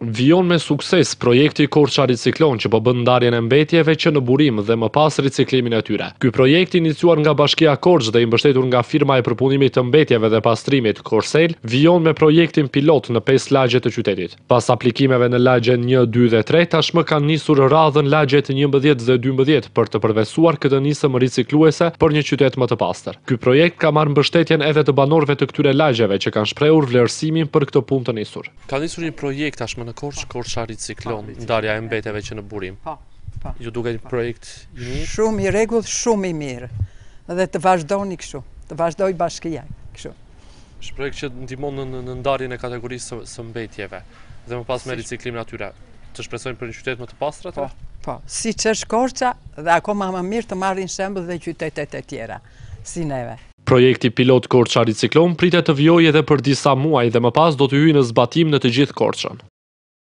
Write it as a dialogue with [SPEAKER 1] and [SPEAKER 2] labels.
[SPEAKER 1] Vijon me sukses projekti Korça Riciklon që po bën ndarjen e mbetjeve që në burim dhe më pas riciklimin e tyre. Ky projekt i iniciuar nga Bashkia Korçë dhe i mbështetur nga firma e përpunimit të mbetjeve dhe pastrimit Korsel, vijon me projektin pilot në pesë lagje të qytetit. Pas aplikimeve në lagjen një, dy dhe tre, tashmë kanë nisur radhën lagjet njëmbëdhjetë dhe dymbëdhjetë për të përvetësuar këtë nismë ricikluese për një qytet më të pastër. Ky projekt ka marrë mbështetjen edhe të banorëve të këtyre lagjeve që kanë shprehur vlerësimin për këtë punë të nisur.
[SPEAKER 2] Ka nisur një projekt tashmë në Korçë, Korça Riciklon, ndarja e mbetjeve që në burim. Ju duket një projekt i mirë?
[SPEAKER 3] Shumë i rregullt, shumë i mirë. Dhe të vazhdoni kështu, të vazhdojë bashkia kështu.
[SPEAKER 2] Është projekt që ndihmon në, në ndarjen e kategorisë së, së mbetjeve dhe më pas me riciklimin e tyre. Të shpresojmë për një qytet më të pastër atë?
[SPEAKER 3] Po, po. Siç është Korça dhe akoma më mirë të marrin shembull dhe qytetet e tjera si neve.
[SPEAKER 1] Projekti pilot Korça Riciklon pritet të vijojë edhe për disa muaj dhe më pas do të hyjë në zbatim në të gjithë Korçën.